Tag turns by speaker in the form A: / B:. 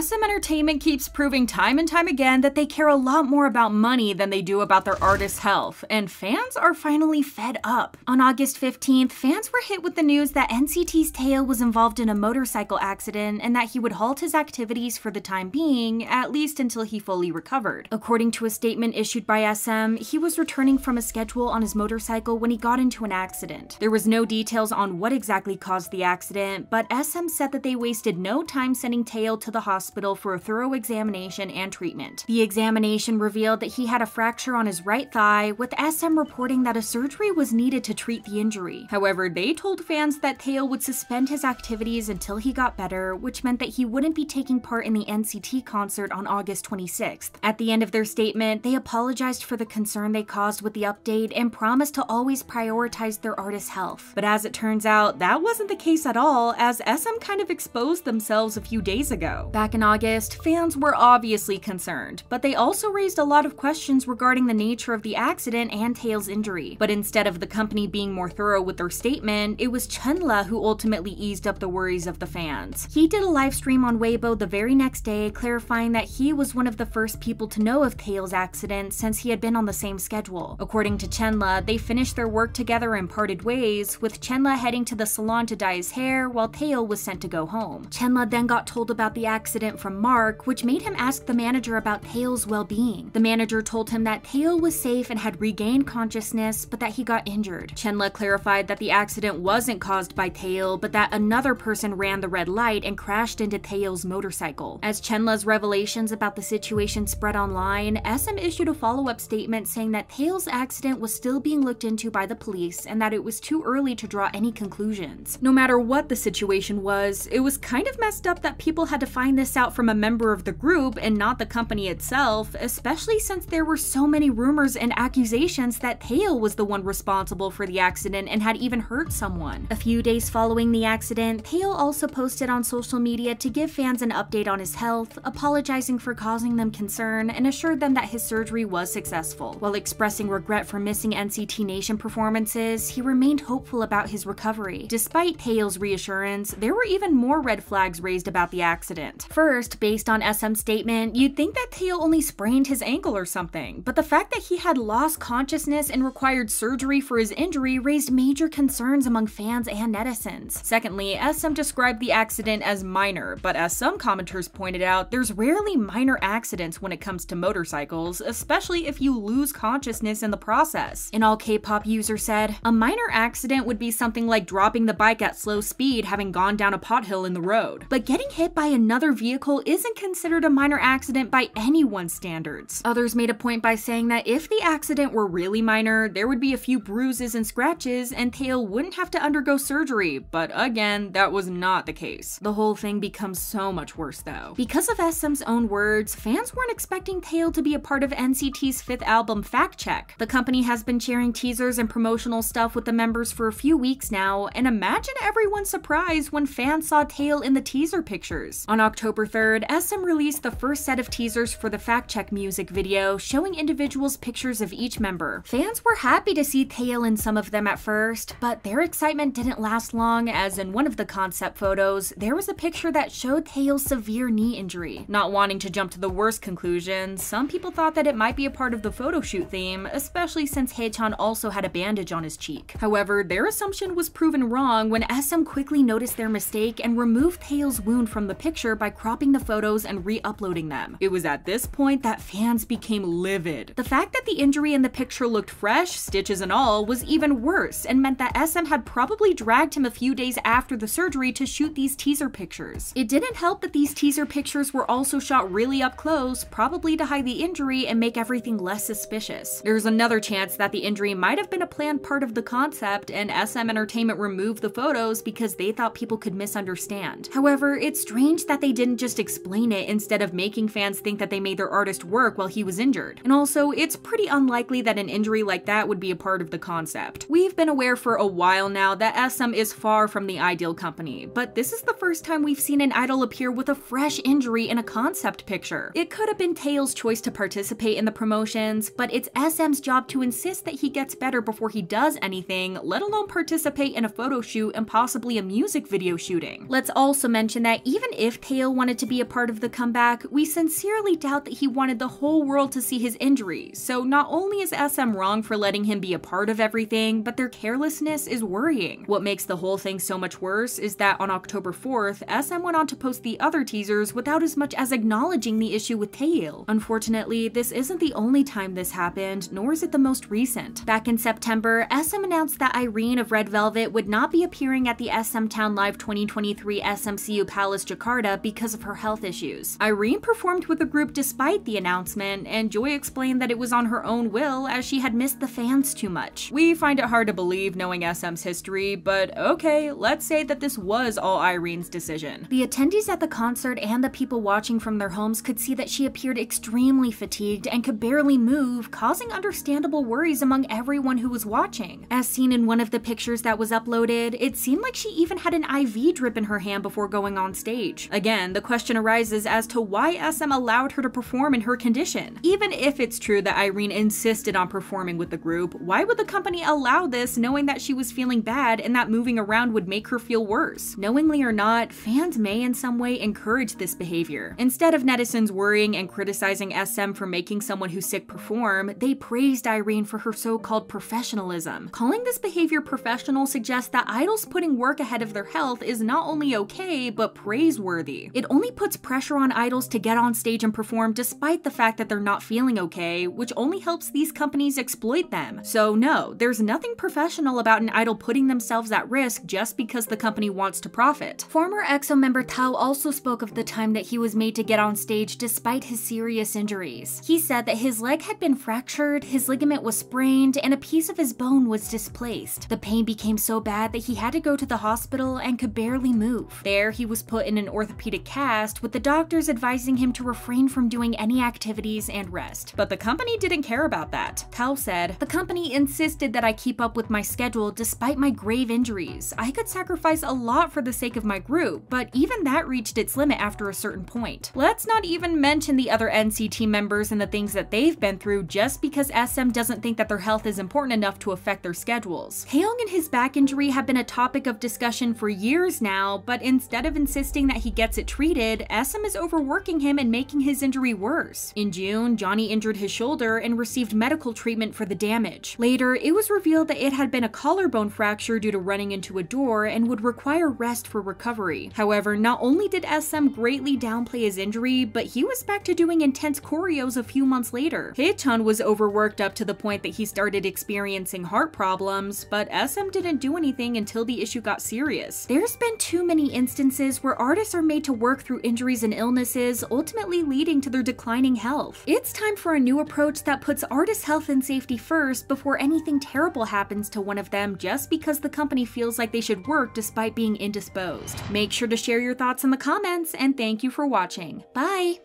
A: SM Entertainment keeps proving time and time again that they care a lot more about money than they do about their artists' health, and fans are finally fed up. On August 15th, fans were hit with the news that NCT's Taeil was involved in a motorcycle accident and that he would halt his activities for the time being, at least until he fully recovered. According to a statement issued by SM, he was returning from a schedule on his motorcycle when he got into an accident. There was no details on what exactly caused the accident, but SM said that they wasted no time sending Taeil to the hospital for a thorough examination and treatment. The examination revealed that he had a fracture on his right thigh, with SM reporting that a surgery was needed to treat the injury. However, they told fans that Taeil would suspend his activities until he got better, which meant that he wouldn't be taking part in the NCT concert on August 26th. At the end of their statement, they apologized for the concern they caused with the update and promised to always prioritize their artist's health. But as it turns out, that wasn't the case at all, as SM kind of exposed themselves a few days ago. Back in August, fans were obviously concerned, but they also raised a lot of questions regarding the nature of the accident and Taeil's injury. But instead of the company being more thorough with their statement, it was Chenle who ultimately eased up the worries of the fans. He did a live stream on Weibo the very next day, clarifying that he was one of the first people to know of Taeil's accident since he had been on the same schedule. According to Chenle, they finished their work together and parted ways, with Chenle heading to the salon to dye his hair while Taeil was sent to go home. Chenle then got told about the accident from Mark, which made him ask the manager about Taeil's well-being. The manager told him that Taeil was safe and had regained consciousness, but that he got injured. Chenle clarified that the accident wasn't caused by Taeil, but that another person ran the red light and crashed into Taeil's motorcycle. As Chenle's revelations about the situation spread online, SM issued a follow-up statement saying that Taeil's accident was still being looked into by the police and that it was too early to draw any conclusions. No matter what the situation was, it was kind of messed up that people had to find this out from a member of the group and not the company itself, especially since there were so many rumors and accusations that Taeil was the one responsible for the accident and had even hurt someone. A few days following the accident, Taeil also posted on social media to give fans an update on his health, apologizing for causing them concern and assured them that his surgery was successful. While expressing regret for missing NCT Nation performances, he remained hopeful about his recovery. Despite Taeil's reassurance, there were even more red flags raised about the accident. First, based on SM's statement, you'd think that Taeil only sprained his ankle or something, but the fact that he had lost consciousness and required surgery for his injury raised major concerns among fans and netizens. Secondly, SM described the accident as minor, but as some commenters pointed out, there's rarely minor accidents when it comes to motorcycles, especially if you lose consciousness in the process. An allkpop user said, a minor accident would be something like dropping the bike at slow speed having gone down a pothill in the road. But getting hit by another vehicle isn't considered a minor accident by anyone's standards. Others made a point by saying that if the accident were really minor, there would be a few bruises and scratches and Taeil wouldn't have to undergo surgery, but again, that was not the case. The whole thing becomes so much worse though. Because of SM's own words, fans weren't expecting Taeil to be a part of NCT's fifth album Fact Check. The company has been sharing teasers and promotional stuff with the members for a few weeks now, and imagine everyone's surprise when fans saw Taeil in the teaser pictures. On October 3rd, SM released the first set of teasers for the Fact Check music video, showing individuals pictures of each member. Fans were happy to see Taeil in some of them at first, but their excitement didn't last long as in one of the concept photos, there was a picture that showed Taeil's severe knee injury. Not wanting to jump to the worst conclusion, some people thought that it might be a part of the photo shoot theme, especially since Haechan also had a bandage on his cheek. However, their assumption was proven wrong when SM quickly noticed their mistake and removed Taeil's wound from the picture by cropping the photos and re-uploading them. It was at this point that fans became livid. The fact that the injury in the picture looked fresh, stitches and all, was even worse and meant that SM had probably dragged him a few days after the surgery to shoot these teaser pictures. It didn't help that these teaser pictures were also shot really up close, probably to hide the injury and make everything less suspicious. There's another chance that the injury might have been a planned part of the concept and SM Entertainment removed the photos because they thought people could misunderstand. However, it's strange that they didn't just explain it instead of making fans think that they made their artist work while he was injured. And also, it's pretty unlikely that an injury like that would be a part of the concept. We've been aware for a while now that SM is far from the ideal company, but this is the first time we've seen an idol appear with a fresh injury in a concept picture. It could have been Taeil's choice to participate in the promotions, but it's SM's job to insist that he gets better before he does anything, let alone participate in a photo shoot and possibly a music video shooting. Let's also mention that even if Taeil wanted wanted to be a part of the comeback, we sincerely doubt that he wanted the whole world to see his injury. So not only is SM wrong for letting him be a part of everything, but their carelessness is worrying. What makes the whole thing so much worse is that on October 4th, SM went on to post the other teasers without as much as acknowledging the issue with Taeil. Unfortunately, this isn't the only time this happened, nor is it the most recent. Back in September, SM announced that Irene of Red Velvet would not be appearing at the SM Town Live 2023 SMCU Palace Jakarta because of her health issues. Irene performed with the group despite the announcement, and Joy explained that it was on her own will as she had missed the fans too much. We find it hard to believe knowing SM's history, but okay, let's say that this was all Irene's decision. The attendees at the concert and the people watching from their homes could see that she appeared extremely fatigued and could barely move, causing understandable worries among everyone who was watching. As seen in one of the pictures that was uploaded, it seemed like she even had an IV drip in her hand before going on stage. Again, the question arises as to why SM allowed her to perform in her condition. Even if it's true that Irene insisted on performing with the group, why would the company allow this knowing that she was feeling bad and that moving around would make her feel worse? Knowingly or not, fans may in some way encourage this behavior. Instead of netizens worrying and criticizing SM for making someone who's sick perform, they praised Irene for her so-called professionalism. Calling this behavior professional suggests that idols putting work ahead of their health is not only okay, but praiseworthy. It only puts pressure on idols to get on stage and perform despite the fact that they're not feeling okay, which only helps these companies exploit them. So no, there's nothing professional about an idol putting themselves at risk just because the company wants to profit. Former EXO member Tao also spoke of the time that he was made to get on stage despite his serious injuries. He said that his leg had been fractured, his ligament was sprained, and a piece of his bone was displaced. The pain became so bad that he had to go to the hospital and could barely move. There, he was put in an orthopedic cast, with the doctors advising him to refrain from doing any activities and rest. But the company didn't care about that. Tao said, The company insisted that I keep up with my schedule despite my grave injuries. I could sacrifice a lot for the sake of my group, but even that reached its limit after a certain point. Let's not even mention the other NCT members and the things that they've been through just because SM doesn't think that their health is important enough to affect their schedules. Taeyong and his back injury have been a topic of discussion for years now, but instead of insisting that he gets it treated, SM is overworking him and making his injury worse. In June, Johnny injured his shoulder and received medical treatment for the damage. Later, it was revealed that it had been a collarbone fracture due to running into a door and would require rest for recovery. However, not only did SM greatly downplay his injury, but he was back to doing intense choreos a few months later. Haechan was overworked up to the point that he started experiencing heart problems, but SM didn't do anything until the issue got serious. There's been too many instances where artists are made to work through injuries and illnesses, ultimately leading to their declining health. It's time for a new approach that puts artists' health and safety first before anything terrible happens to one of them just because the company feels like they should work despite being indisposed. Make sure to share your thoughts in the comments, and thank you for watching. Bye!